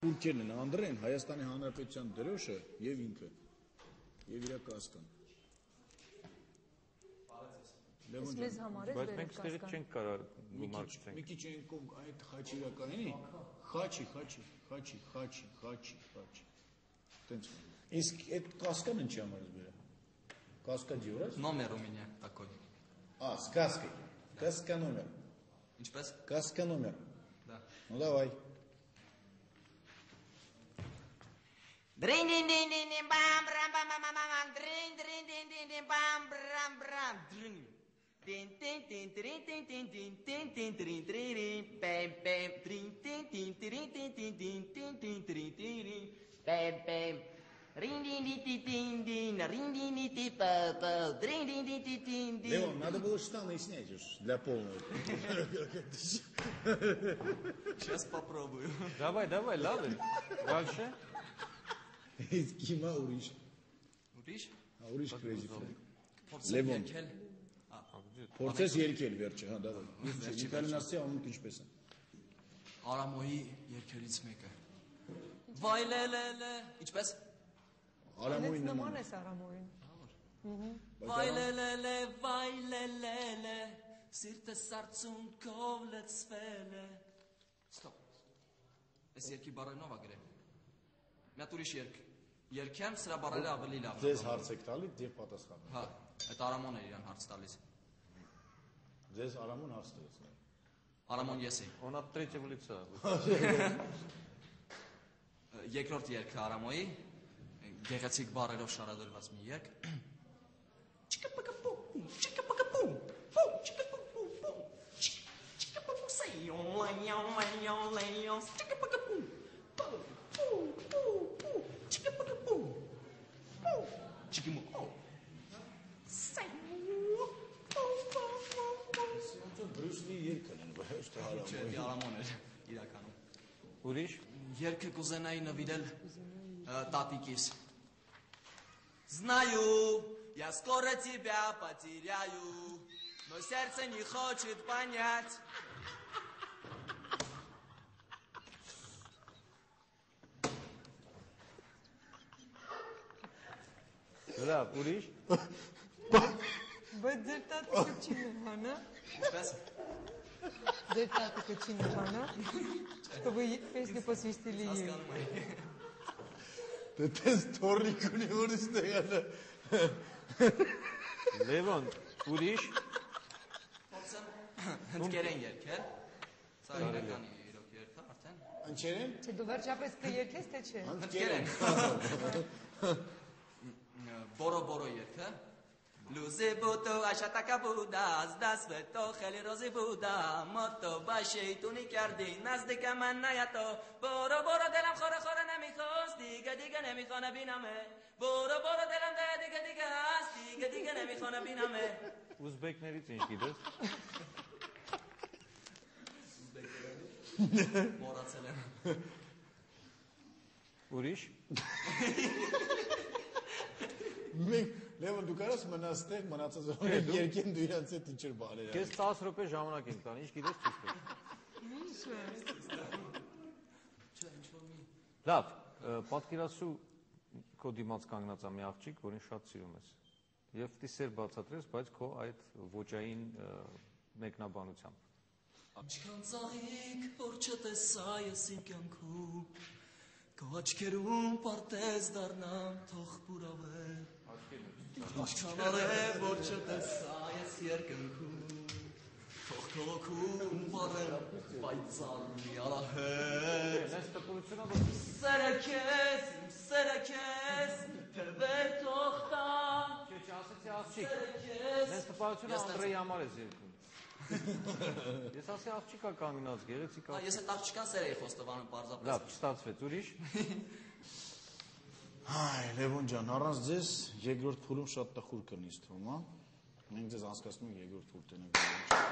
Թուրքերն են անդրեն Հայաստանի Հանրապետության դրոշը եւ ինքը եւ իր կասկան։ Ես մեզ համար է Բայց վերել մենք ստեղից կասկան։ չենք կարող Մի գումար քիչ, գցենք։ մի քիչ այն կողմ այդ խաչի իրականին, խաչի, խաչի, խաչի, խաչի, խաչի, խաչի։ Տենց։ Իսկ այդ կասկան ինչի համար ես բերել։ Կասկադի վրա։ Номер у меня такой. А, с каской. Каска номер. Ինչպես։ Каска номер. Да. Ну давай. Дрин Леон, надо было штаны снять уж для полного. Сейчас попробую. Давай, давай, давай, вообще. Իսկ հիմա ուրիշ, Ուրիշ։ հա, ուրիշ crazy friend։ Փորձեմ Լևոն։ Փորձես երկել վերջը, հա, դավայ։ Իտալիանացի անունը ինչպես է։ Արամոյի երկերից մեկը։ Վայլելելե։ Ինչպես։ Արամոյին նման է Սարամոյին։ Վայլելելե, վայլելելե, սիրտը սարցունքով լցվել է։ Ստոպ։ Այս երկի բառերով ա գրել Մի հատ ուրիշ երկ։ Երկեմ սրա բառերը ավելի լավ։ են Ձեզ ապրում։ հարց եք տալի, դե պատասխանում։ Հա, այդ Արամոն է իրան հարց տալիս։ Ձեզ Արամոն հարց տվեց։ նա։ Արամոն ես եմ։ Он от третьего лица. Երկրորդ երգը Արամոյի գեղեցիկ բառերով շարադրված մի երգ։ Չկապակապու, չկապակապու, ֆու, չկապակապու, ֆու, չկապակապու, սեյոն, լայոն, լայոն, լայոն, երկն են, ոչ թե Չէ, Արամոյի։ դի Արամոն էր իրականում։ Ուրիշ Երկը կուզենայի նվիրել э, տատիկիս։ Знаю, я скоро тебя потеряю, но сердце не хочет понять. Լավ, ուրիշ Բայց ձեր տատիկը չի նահանա։ Ինչպես Ձեր տատիկը չի նահանա։ Что вы песню посвятили ей. հասկանում եք։ Դե տես թորիկ ունի որ ստեղանը։ Լևոն, ուրիշ Փորձեմ հնդկերեն երկել։ Սա իրականի իրոք երկա արդեն։ Ինչեր են։ Չէ, դու վերջապես կերքես թե չէ։ Հնդկերեն։ Բորո բորո لوزه بود و اشتکه بود از دست به تو خیلی راضی بودم ما تو به شیطونی کردی نزدیک من نیتا برو برو دلم خوره خوره نمی‌خواست دیگه دیگه نمی‌خوانه بینمه برو برو دلم ده دیگه دیگه هست دیگه دیگه نمی‌خوانه بینمه اوزبک нали این ги даш? Узбек нали? Мора Լևոն դու կարաս մնաս տեղ մնացած օրեր երկեն դու իրանց հետ ինչեր բաներ։ Քեզ 10 րոպե ժամանակ ենք տան, ինչ գիտես ցույց տուր։ Լավ, ը, պատկերացրու քո դիմաց կանգնած ա մի աղջիկ, որին շատ սիրում ես։ Եվ դի սեր բացատրես, բայց քո այդ ոճային ը, մեկնաբանությամբ։ Ինչքան ծաղիկ որ չտեսա ես իմ կյանքում Քո աչքերում պարտեզ դառնամ թող պուրավեր Ինչքան արև որ չտեսա ես երկնքում Թող քո հոգում վառեմ պայծառ մի արահետ Այս տպությունը որ Սերը քեզ, սերը քեզ, թվեր թող տա չէ, չէ, ասեցի աղջիկ։ Ես Անդրեի համար ես երկում։ Ես ասի աղջիկա կանգնած, գեղեցիկ աղջիկ։ Ես այդ աղջկան սեր էի խոստովանում պարզապես Լավ, չստացվեց, ուրիշ։ Այ Լևոն ջան, առանց ձեզ երկրորդ փուլում շատ տխուր կնի ինձ թվում, հա։ Մենք ձեզ անցկացնում երկրորդ փուլ տնենք։